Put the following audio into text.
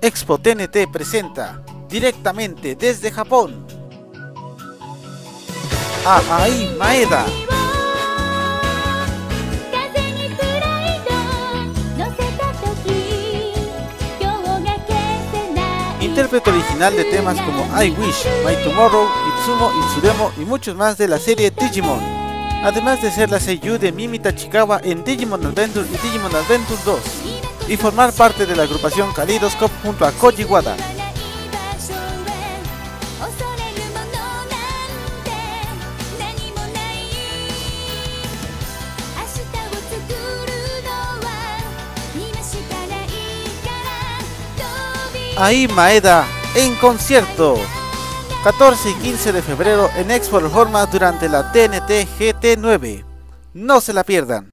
Expo TNT presenta directamente desde Japón a Ai Maeda. Intérprete original de temas como I Wish, My Tomorrow, Itsumo, Itsudemo y muchos más de la serie Digimon. Además de ser la seiyuu de Mimi Tachikawa en Digimon Adventure y Digimon Adventure 2 y formar parte de la agrupación Kaleidoscope junto a Koji Wada. Ahí Maeda en concierto. 14 y 15 de febrero en Expo Reforma durante la TNT GT9 no se la pierdan